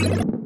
you